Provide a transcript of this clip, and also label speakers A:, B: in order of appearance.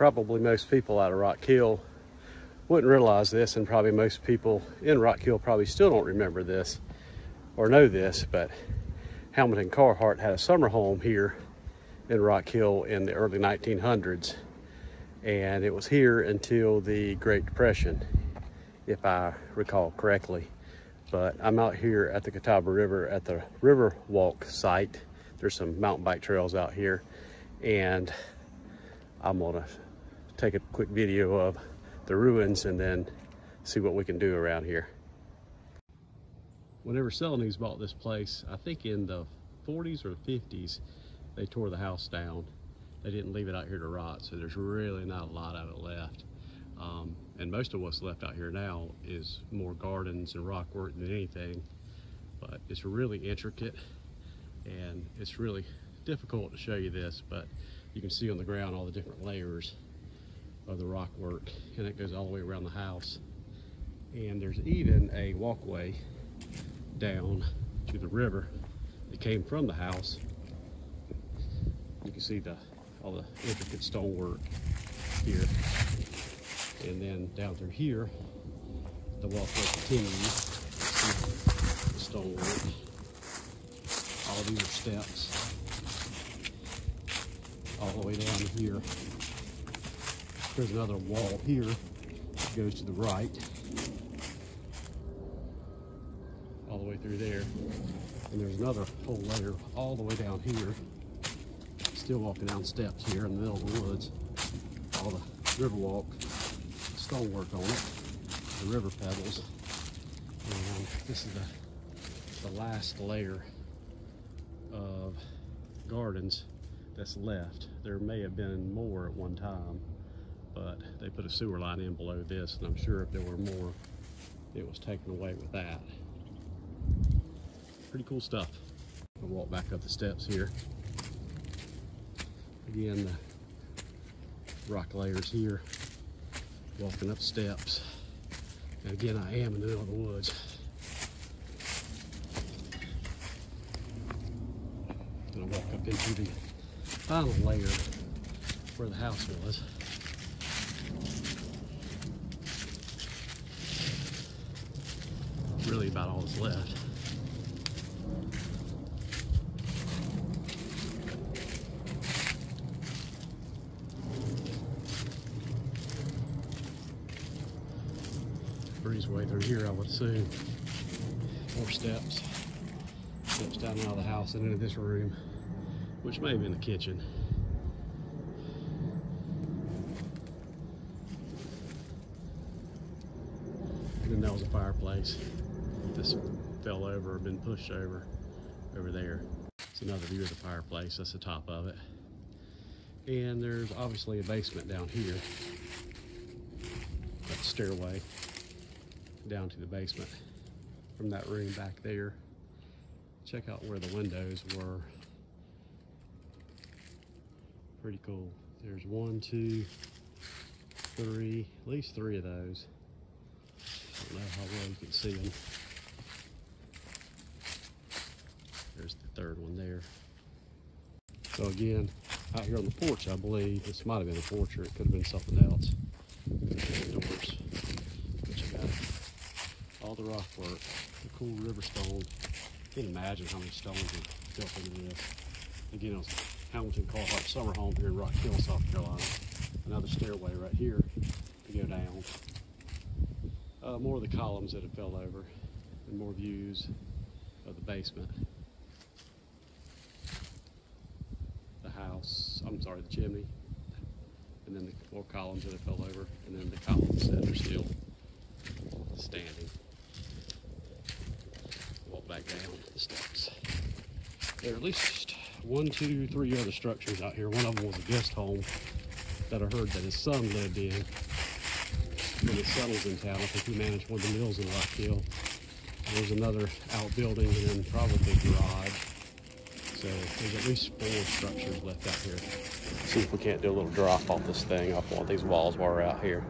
A: probably most people out of Rock Hill wouldn't realize this and probably most people in Rock Hill probably still don't remember this or know this, but Hamilton Carhartt had a summer home here in Rock Hill in the early 1900s. And it was here until the Great Depression, if I recall correctly. But I'm out here at the Catawba River at the River Walk site. There's some mountain bike trails out here. And I'm gonna take a quick video of the ruins and then see what we can do around here. Whenever Celanese bought this place, I think in the 40s or 50s, they tore the house down. They didn't leave it out here to rot, so there's really not a lot of it left. Um, and most of what's left out here now is more gardens and rock work than anything. But it's really intricate and it's really difficult to show you this, but you can see on the ground all the different layers of the rock work and it goes all the way around the house. And there's even a walkway down to the river that came from the house. You can see the all the intricate stonework here. And then down through here, the walkway continues. The stonework. All these are steps. All the way down here. There's another wall here that goes to the right. All the way through there. And there's another whole layer all the way down here. Still walking down steps here in the middle of the woods. All the river walk, stonework on it, the river pebbles. And this is the, the last layer of gardens that's left. There may have been more at one time, but they put a sewer line in below this, and I'm sure if there were more, it was taken away with that pretty cool stuff. I'll walk back up the steps here. Again, the rock layers here, walking up steps. And again, I am in the middle of the woods. Gonna walk up into the final layer where the house was. Really about all that's left. breezeway through here, I would assume. More steps. Steps down out of the house and into this room, which may have been the kitchen. And then that was a fireplace. This fell over or been pushed over over there. It's another view of the fireplace. That's the top of it. And there's obviously a basement down here. That stairway down to the basement from that room back there. Check out where the windows were. Pretty cool. There's one, two, three, at least three of those. I don't know how well you can see them. There's the third one there. So again, out here on the porch, I believe, this might have been a porch or it could have been something else. Doors all the rock work, the cool river stone. Can't imagine how many stones are built into this. Again, it was Hamilton Carhartt Summer Home here in Rock Hill, South Carolina. Another stairway right here to go down. Uh, more of the columns that have fell over and more views of the basement. The house, I'm sorry, the chimney, and then the more columns that fell over, and then the columns that are still standing Walk back down the steps. There are at least one, two, three other structures out here. One of them was a guest home that I heard that his son lived in when his son was in town. I think he managed one of the mills in Rock Hill. There's another outbuilding and then probably garage. There's at least four structures left out here. See if we can't do a little drop off this thing off one of these walls while we're out here.